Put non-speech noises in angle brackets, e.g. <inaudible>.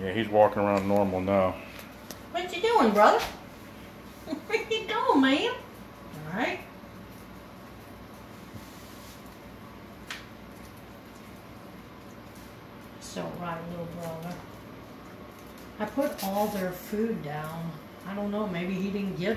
Yeah, he's walking around normal now. What you doing, brother? <laughs> Where you going, man? All right. So right, little brother. I put all their food down. I don't know, maybe he didn't get